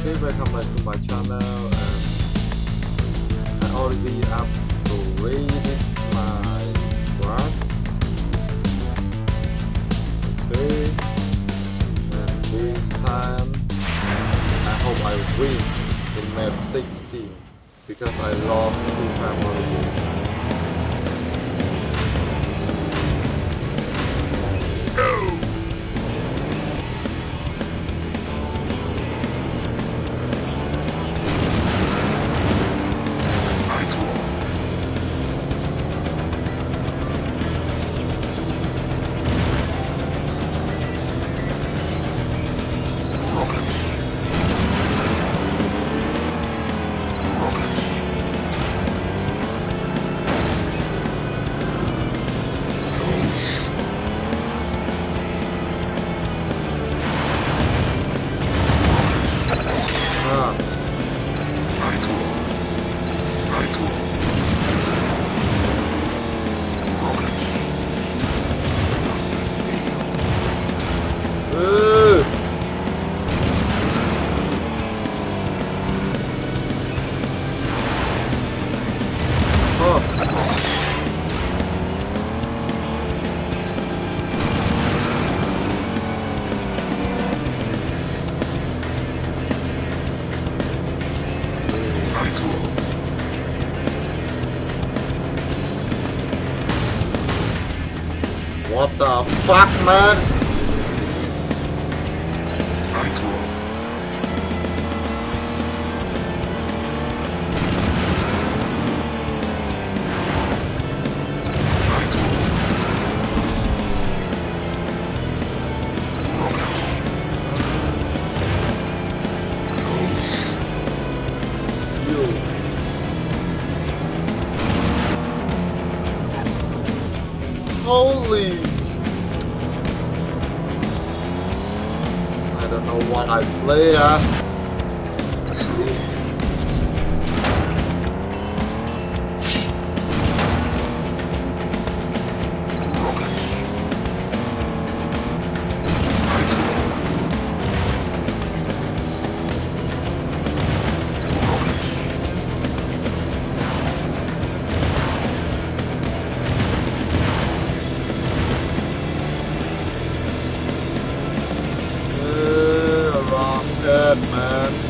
Okay, welcome back to my channel and I already upgraded my truck. Okay, and this time I hope I win in map 16 because I lost two times already. What the fuck, man? Holy! Don't know what I play at. Man.